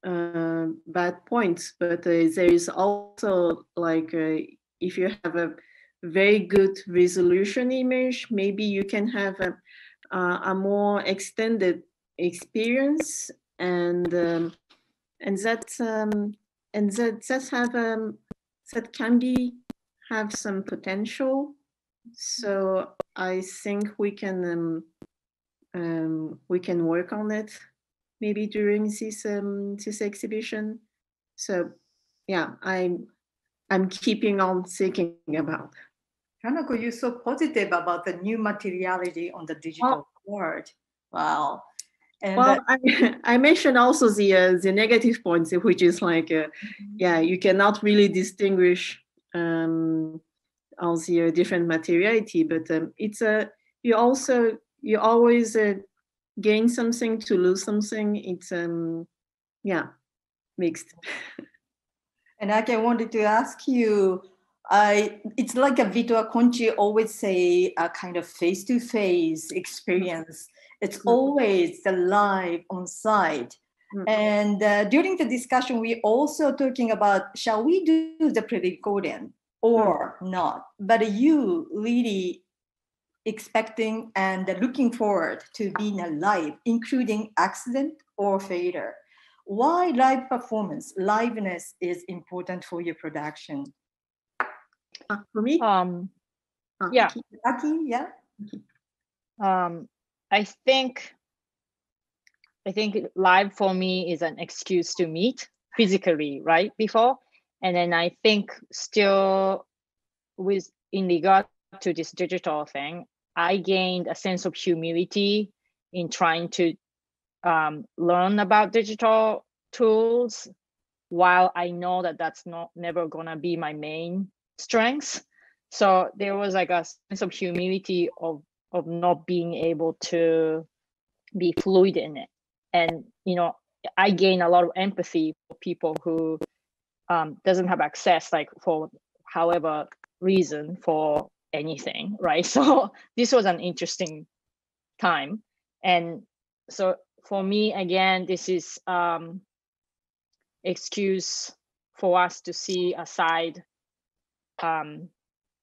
uh, bad points, but uh, there is also like uh, if you have a very good resolution image, maybe you can have a, a more extended experience, and um, and that um, and that that have um, that can be have some potential so I think we can um, um, we can work on it maybe during this um, this exhibition. So yeah, I'm I'm keeping on thinking about. Hanako, you're so positive about the new materiality on the digital oh. world. Wow. And well, I, I, mentioned also the uh, the negative points, which is like, uh, mm-hmm. yeah, you cannot really distinguish um, all the uh, different materiality but um, it's a you also you always uh, gain something to lose something it's um yeah mixed and i wanted to ask you I, it's like a Vito Acconci always say a kind of face-to-face experience. It's mm-hmm. always the live on site. Mm-hmm. And uh, during the discussion, we also talking about shall we do the pre-recording or mm-hmm. not? But you really expecting and looking forward to being alive, including accident or failure. Why live performance, liveness is important for your production? Uh, for me? Um, uh, yeah. Aki, yeah. Um, I think I think live for me is an excuse to meet physically, right? Before. And then I think still with in regard to this digital thing, I gained a sense of humility in trying to um, learn about digital tools while I know that that's not never gonna be my main strengths. So there was like a sense of humility of of not being able to be fluid in it. And you know, I gain a lot of empathy for people who um, doesn't have access, like for however reason for anything, right? So this was an interesting time. And so for me, again, this is um, excuse for us to see a side um,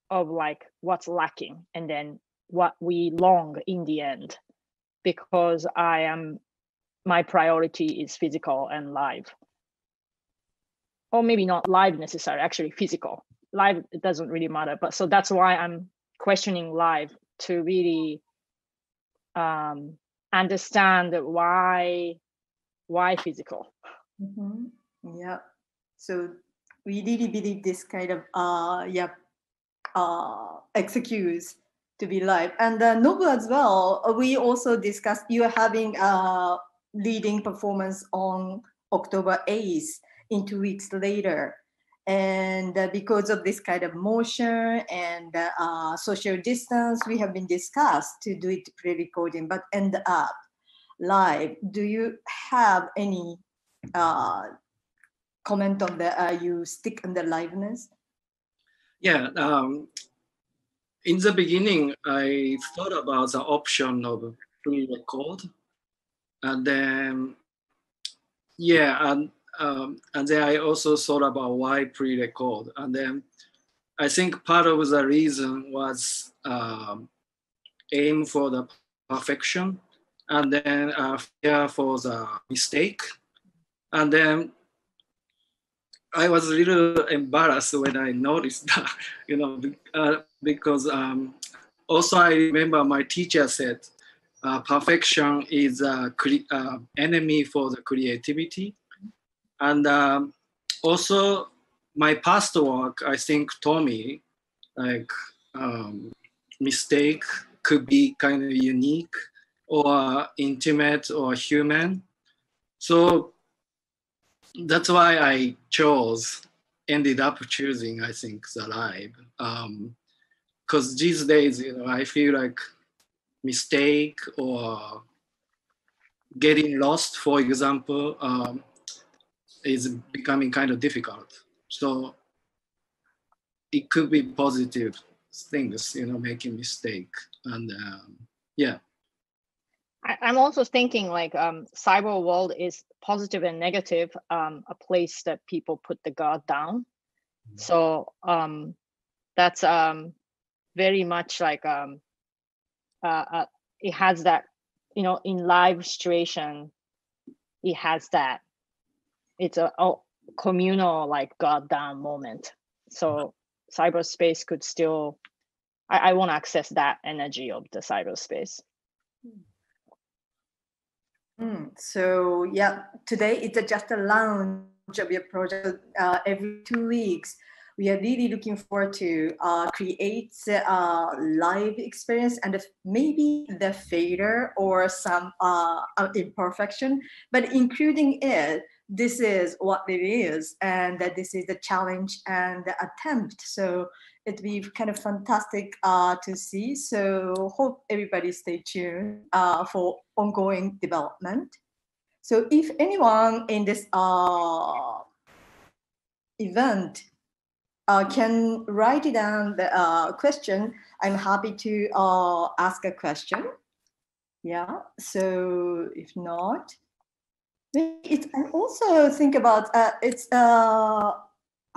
of like what's lacking and then what we long in the end because I am my priority is physical and live. Or maybe not live necessarily actually physical. Live it doesn't really matter but so that's why i'm questioning live to really um, understand why why physical. Mm-hmm. yeah. So we really believe this kind of uh yeah uh excuse to be live. And uh, nobu as well we also discussed you are having a leading performance on october 8th in two weeks later. And uh, because of this kind of motion and uh, social distance we have been discussed to do it pre-recording but end up live. Do you have any uh, comment on the uh, you stick on the liveness? Yeah um, in the beginning i thought about the option of pre-record and then yeah and um, and then I also thought about why pre-record, and then I think part of the reason was um, aim for the perfection, and then uh, fear for the mistake, and then I was a little embarrassed when I noticed that, you know, uh, because um, also I remember my teacher said, uh, perfection is a uh, enemy for the creativity. And um, also, my past work, I think, taught me like um, mistake could be kind of unique or intimate or human. So that's why I chose, ended up choosing, I think, the live. Because these days, you know, I feel like mistake or getting lost, for example, um, is becoming kind of difficult. So it could be positive things, you know, making mistake and um, yeah. I, am also thinking like um, cyber world is positive and negative, um, a place that people put the guard down. Mm-hmm. So um, that's um, very much like um, uh, uh, it has that, you know, in live situation, it has that it's a, a communal like goddamn moment. So cyberspace could still i, I want to access that energy of the cyberspace. Mm, so yeah today it's just a launch of your project uh, every two weeks we are really looking forward to uh, create a uh, live experience and maybe the failure or some uh, imperfection, but including it this is what it is and that this is the challenge and the attempt. So it'd be kind of fantastic uh, to see. So hope everybody stay tuned uh, for ongoing development. So if anyone in this uh, event uh, can write it down the uh, question, I'm happy to uh, ask a question. Yeah, so if not, I also think about uh, it's uh,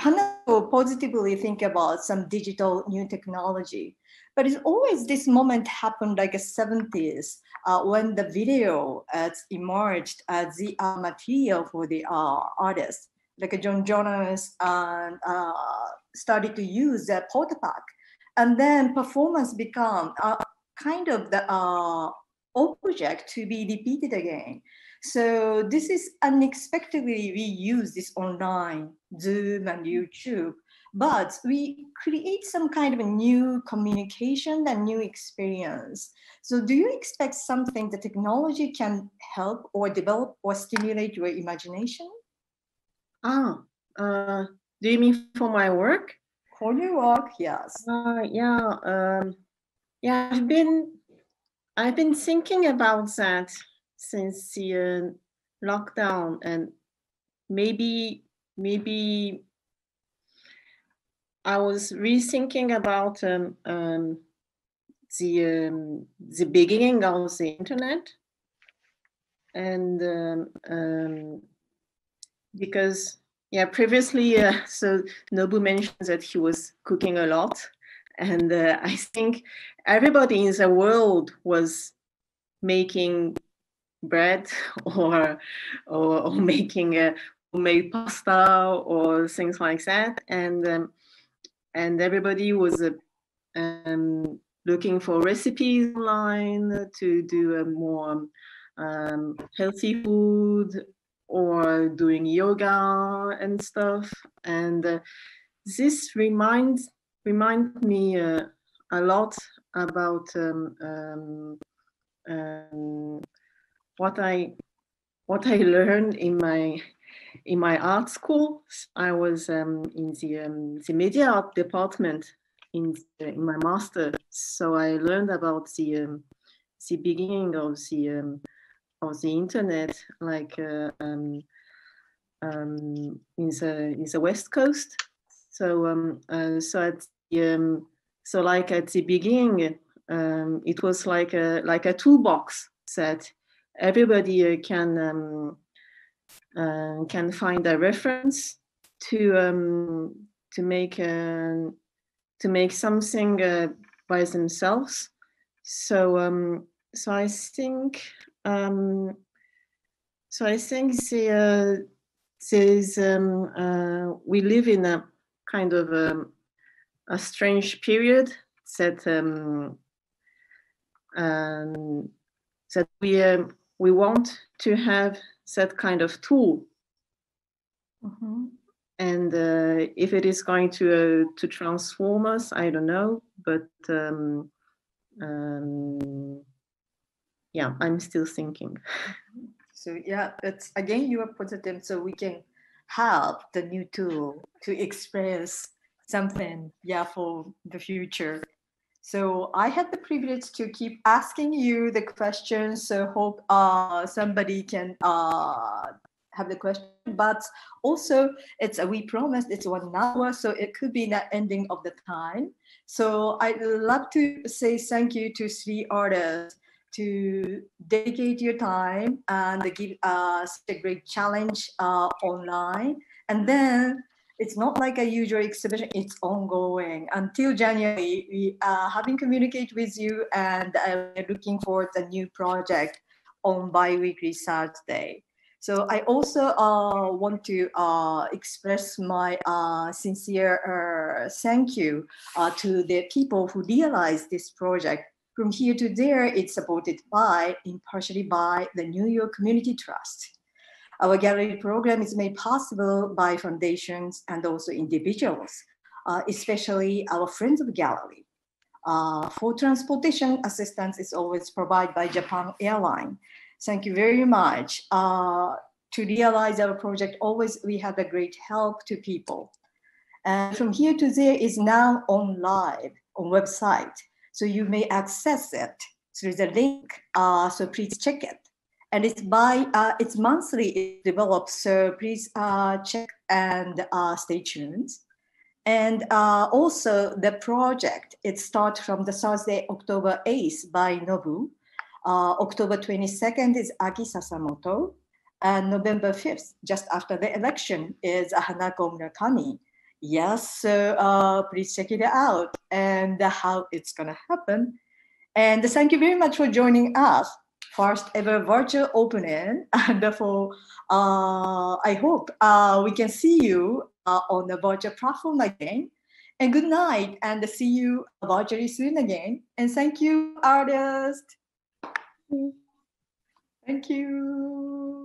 Hana will positively think about some digital new technology, but it's always this moment happened like a 70s uh, when the video has emerged as the uh, material for the uh, artists. Like Joan Jonas and uh, started to use the Portapak, and then performance become a kind of the uh, object to be repeated again. So this is unexpectedly we use this online, Zoom and YouTube, but we create some kind of a new communication and new experience. So do you expect something the technology can help or develop or stimulate your imagination? Ah, uh, do you mean for my work? For your work, yes. Uh, yeah, um, yeah. I've been, I've been thinking about that since the uh, lockdown and maybe maybe I was rethinking about um, um, the um, the beginning of the internet and um, um, because yeah previously uh, so Nobu mentioned that he was cooking a lot. And uh, I think everybody in the world was making bread or or, or making a homemade pasta or things like that. And um, and everybody was uh, um, looking for recipes online to do a more um, healthy food or doing yoga and stuff and uh, this reminds remind me uh, a lot about um, um, um what I what I learned in my in my art school. I was um, in the um, the media art department in the, in my master, so I learned about the um, the beginning of the of the internet, like uh, um, um, in the in the west coast. So um, uh, so at the, um, so like at the beginning, um, it was like a like a toolbox that everybody uh, can um, uh, can find a reference to to make uh, to make something uh, by themselves. So so I think um, so I think the uh, there's um, uh, we live in a kind of um, a strange period that um, um, that we um, we want to have that kind of tool. Mm-hmm. And uh, if it is going to uh, to transform us, I don't know. But um, um, yeah, I'm still thinking. So yeah, it's again you have are positive, so we can help the new tool to experience something. Yeah, for the future. So I had the privilege to keep asking you the questions. So hope uh, somebody can uh, have the question. But also, it's a, we promised it's one hour, so it could be the ending of the time. So I'd love to say thank you to three artists to dedicate your time and give us a great challenge uh, online. And then it's not like a usual exhibition, it's ongoing. Until January, we are having communicate with you and uh, looking for the new project on bi-weekly Saturday. So I also uh, want to uh, express my uh, sincere uh, thank you uh, to the people who realized this project. From here to there, it's supported by, impartially by the New York Community Trust. Our gallery program is made possible by foundations and also individuals, uh, especially our friends of gallery. Uh, for transportation assistance is always provided by Japan Airline. Thank you very much. Uh, to realize our project, always we have a great help to people. And from here to there is now on live on website. So you may access it through the link. Uh, so please check it and it's by uh, it's monthly it develops so please uh, check and uh, stay tuned And uh, also the project, it starts from the Thursday, October 8th by Nobu. Uh, October 22nd is Aki Sasamoto. And November 5th, just after the election, is Hanako Murakami. Yes, so uh, please check it out and how it's gonna happen. And thank you very much for joining us. First ever virtual opening, and for uh, I hope uh, we can see you uh, on the virtual platform again. And good night, and see you virtually soon again. And thank you, artist. Thank you.